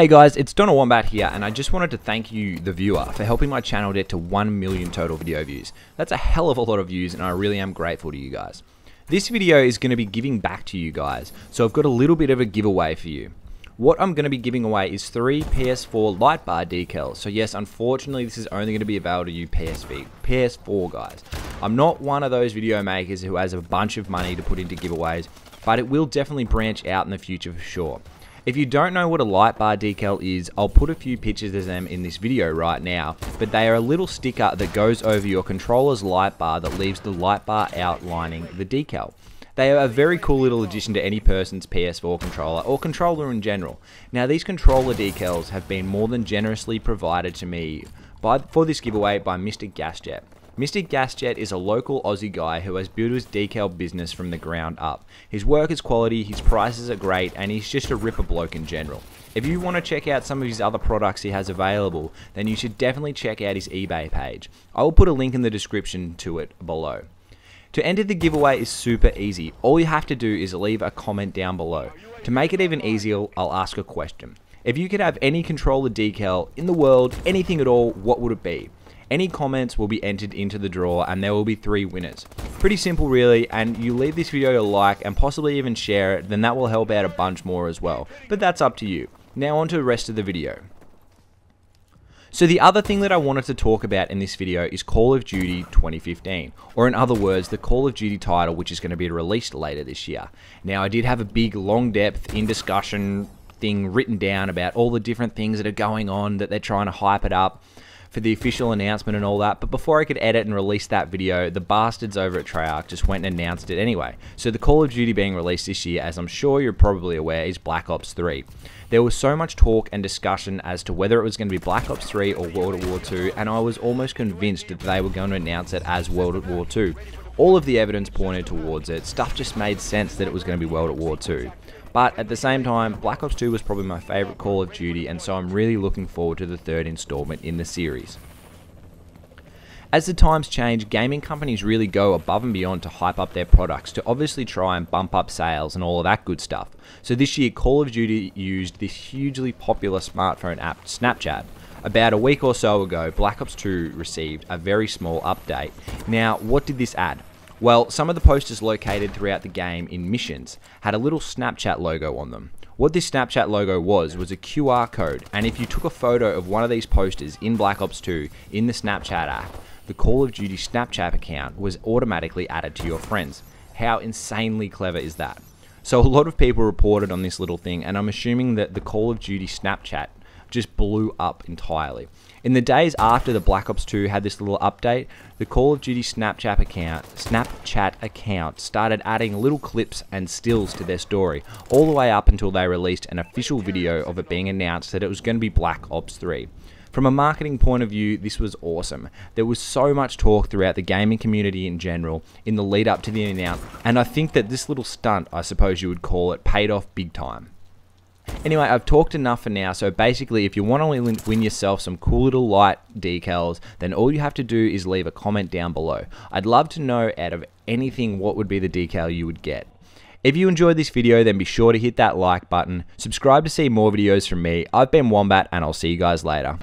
Hey guys, it's Don or Wombat here, and I just wanted to thank you, the viewer, for helping my channel get to 1 million total video views. That's a hell of a lot of views, and I really am grateful to you guys. This video is going to be giving back to you guys, so I've got a little bit of a giveaway for you. What I'm going to be giving away is three PS4 light bar decals. So yes, unfortunately, this is only going to be available to you PSV, PS4 guys. I'm not one of those video makers who has a bunch of money to put into giveaways, but it will definitely branch out in the future for sure. If you don't know what a light bar decal is, I'll put a few pictures of them in this video right now, but they are a little sticker that goes over your controller's light bar that leaves the light bar outlining the decal. They are a very cool little addition to any person's PS4 controller or controller in general. Now these controller decals have been more than generously provided to me by, for this giveaway by Mr. Gasjet. Mr. Gasjet is a local Aussie guy who has built his decal business from the ground up. His work is quality, his prices are great, and he's just a ripper bloke in general. If you want to check out some of his other products he has available, then you should definitely check out his eBay page. I will put a link in the description to it below. To enter the giveaway is super easy. All you have to do is leave a comment down below. To make it even easier, I'll ask a question. If you could have any controller decal in the world, anything at all, what would it be? Any comments will be entered into the draw and there will be three winners. Pretty simple really and you leave this video a like and possibly even share it then that will help out a bunch more as well. But that's up to you. Now on to the rest of the video. So the other thing that I wanted to talk about in this video is Call of Duty 2015, or in other words, the Call of Duty title which is going to be released later this year. Now I did have a big long depth in discussion thing written down about all the different things that are going on that they're trying to hype it up for the official announcement and all that, but before I could edit and release that video, the bastards over at Treyarch just went and announced it anyway. So the Call of Duty being released this year, as I'm sure you're probably aware, is Black Ops 3. There was so much talk and discussion as to whether it was going to be Black Ops 3 or World War 2, and I was almost convinced that they were going to announce it as World War 2. All of the evidence pointed towards it. Stuff just made sense that it was going to be World at War 2. But at the same time, Black Ops 2 was probably my favourite Call of Duty, and so I'm really looking forward to the third installment in the series. As the times change, gaming companies really go above and beyond to hype up their products to obviously try and bump up sales and all of that good stuff. So this year, Call of Duty used this hugely popular smartphone app, Snapchat. About a week or so ago, Black Ops 2 received a very small update. Now, what did this add? Well, some of the posters located throughout the game in missions had a little Snapchat logo on them. What this Snapchat logo was, was a QR code, and if you took a photo of one of these posters in Black Ops 2 in the Snapchat app, the Call of Duty Snapchat account was automatically added to your friends. How insanely clever is that? So a lot of people reported on this little thing, and I'm assuming that the Call of Duty Snapchat just blew up entirely. In the days after the Black Ops 2 had this little update, the Call of Duty Snapchat account, Snapchat account started adding little clips and stills to their story, all the way up until they released an official video of it being announced that it was going to be Black Ops 3. From a marketing point of view, this was awesome. There was so much talk throughout the gaming community in general in the lead up to the announcement, and I think that this little stunt, I suppose you would call it, paid off big time. Anyway, I've talked enough for now, so basically if you want to win yourself some cool little light decals, then all you have to do is leave a comment down below. I'd love to know out of anything what would be the decal you would get. If you enjoyed this video, then be sure to hit that like button, subscribe to see more videos from me. I've been Wombat, and I'll see you guys later.